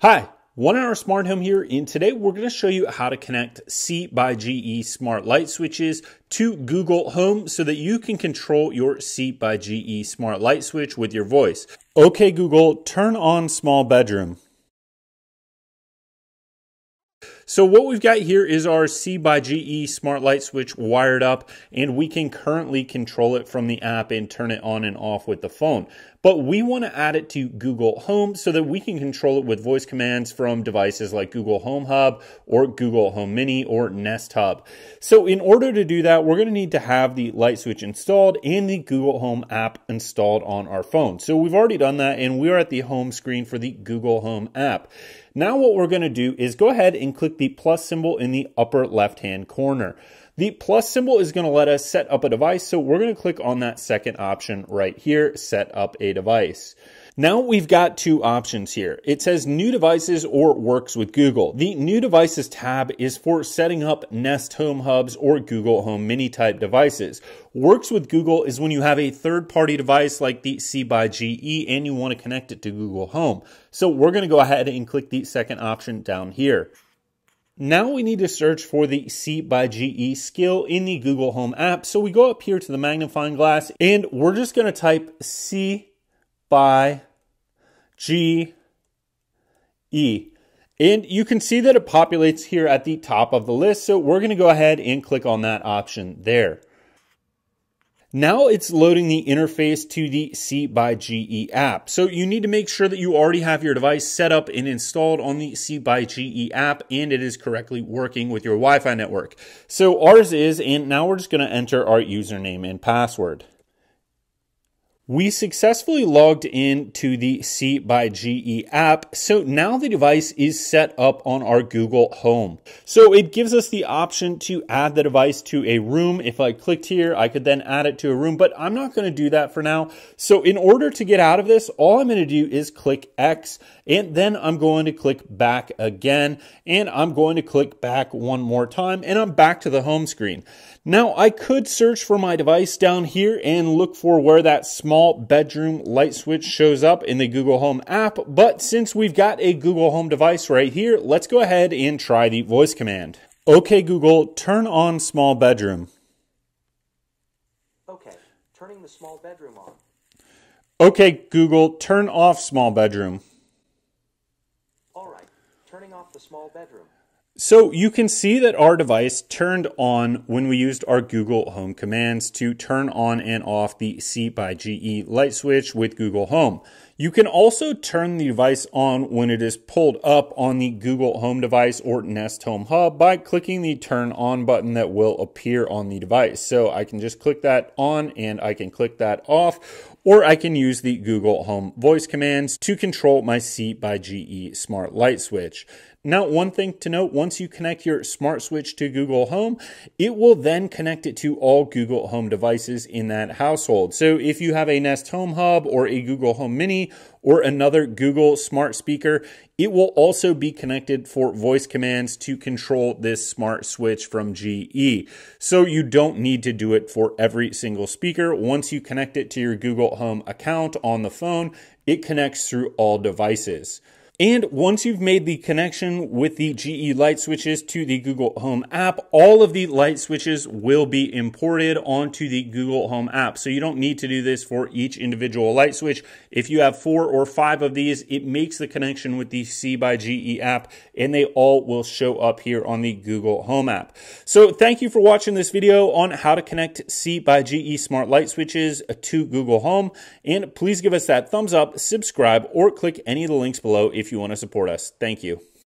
Hi, One Hour Smart Home here, and today we're going to show you how to connect C by GE smart light switches to Google Home so that you can control your C by GE smart light switch with your voice. Okay, Google, turn on small bedroom. So what we've got here is our C by GE smart light switch wired up and we can currently control it from the app and turn it on and off with the phone. But we want to add it to Google Home so that we can control it with voice commands from devices like Google Home Hub or Google Home Mini or Nest Hub. So in order to do that, we're going to need to have the light switch installed and the Google Home app installed on our phone. So we've already done that and we are at the home screen for the Google Home app. Now what we're going to do is go ahead and click the plus symbol in the upper left hand corner. The plus symbol is going to let us set up a device, so we're going to click on that second option right here, set up a device. Now we've got two options here. It says new devices or works with Google. The new devices tab is for setting up Nest Home Hubs or Google Home Mini type devices. Works with Google is when you have a third party device like the C by GE and you want to connect it to Google Home. So we're going to go ahead and click the second option down here. Now we need to search for the C by GE skill in the Google Home app. So we go up here to the magnifying glass and we're just going to type C by G, E. And you can see that it populates here at the top of the list. So we're going to go ahead and click on that option there. Now it's loading the interface to the C by GE app. So you need to make sure that you already have your device set up and installed on the C by GE app and it is correctly working with your Wi-Fi network. So ours is, and now we're just going to enter our username and password. We successfully logged in to the C by GE app. So now the device is set up on our Google Home. So it gives us the option to add the device to a room. If I clicked here, I could then add it to a room, but I'm not going to do that for now. So in order to get out of this, all I'm going to do is click X and then I'm going to click back again and I'm going to click back one more time and I'm back to the home screen. Now I could search for my device down here and look for where that small bedroom light switch shows up in the Google Home app, but since we've got a Google Home device right here, let's go ahead and try the voice command. Okay Google, turn on small bedroom. Okay, turning the small bedroom on. Okay Google, turn off small bedroom. All right, turning off the small bedroom. So you can see that our device turned on when we used our Google Home commands to turn on and off the C by GE light switch with Google Home. You can also turn the device on when it is pulled up on the Google Home device or Nest Home Hub by clicking the turn on button that will appear on the device. So I can just click that on and I can click that off or I can use the Google Home voice commands to control my C by GE smart light switch. Now, one thing to note, once you connect your smart switch to Google Home, it will then connect it to all Google Home devices in that household. So if you have a Nest Home Hub or a Google Home Or another Google smart speaker, it will also be connected for voice commands to control this smart switch from GE. So you don't need to do it for every single speaker. Once you connect it to your Google Home account on the phone, it connects through all devices. And once you've made the connection with the GE light switches to the Google Home app, all of the light switches will be imported onto the Google Home app. So you don't need to do this for each individual light switch. If you have four or five of these, it makes the connection with the C by GE app and they all will show up here on the Google Home app. So thank you for watching this video on how to connect C by GE smart light switches to Google Home. And please give us that thumbs up, subscribe, or click any of the links below if if you want to support us. Thank you.